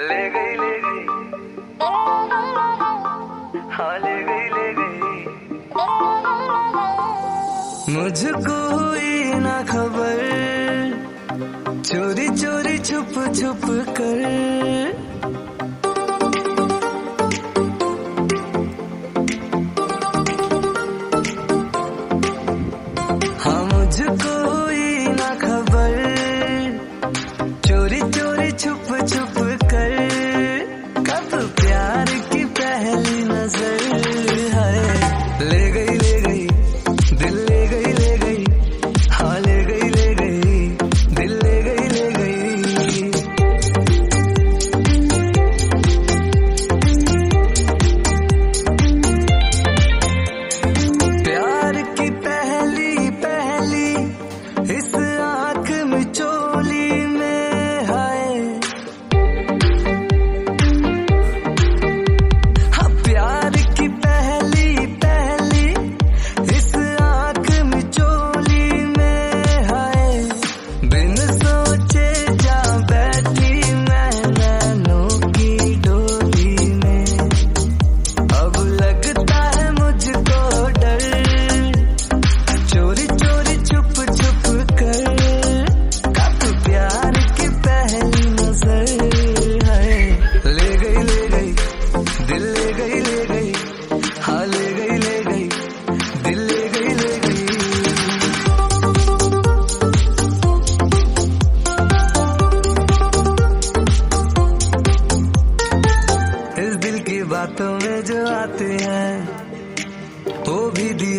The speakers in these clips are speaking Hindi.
ले गई ले गई। हाँ ले गई ले गई। मुझको हुई ना खबर। चोरी चोरी छुप छुप कर।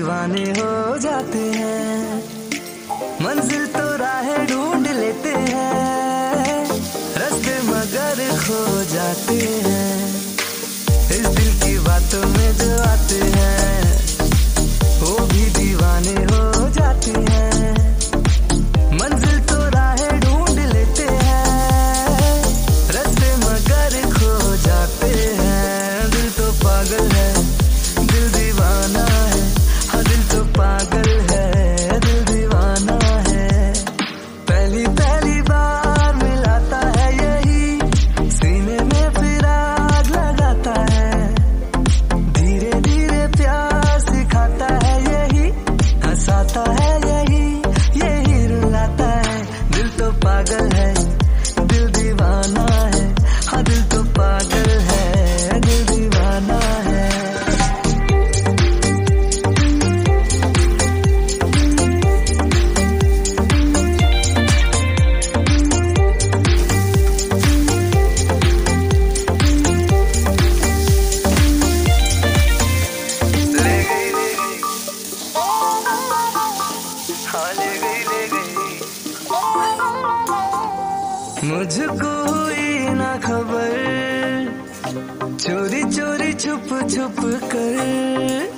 दीवाने हो जाते हैं। You. मुझको हुई ना खबर। चोरी चोरी छुप छुप कर।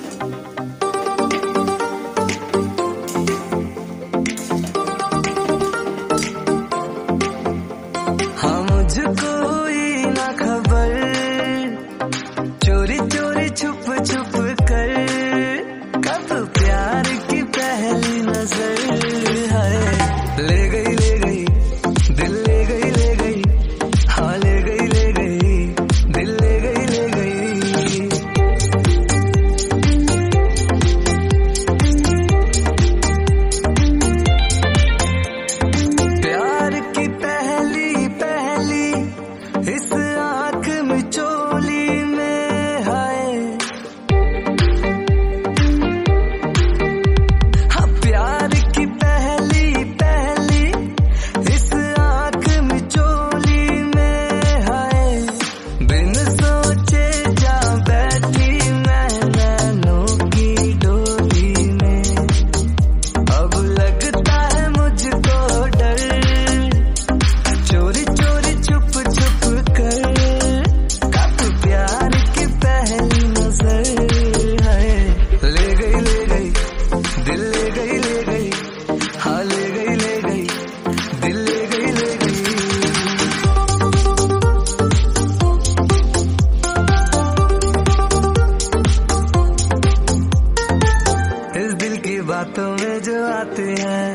जो आते हैं,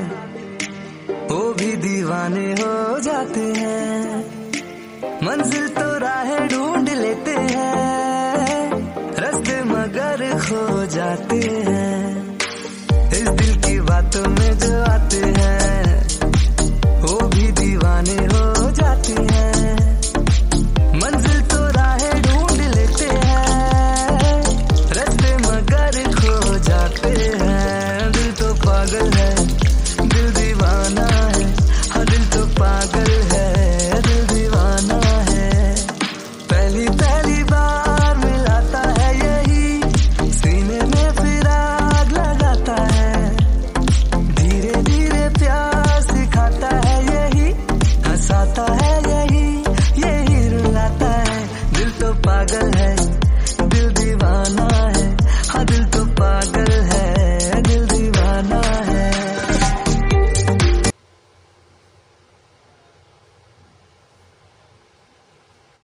वो भी दीवाने हो जाते हैं। मंजिल तो राह ढूंढ लेते हैं, रस्ते मगर खो जाते हैं। इस दिल की बातों में जो आते हैं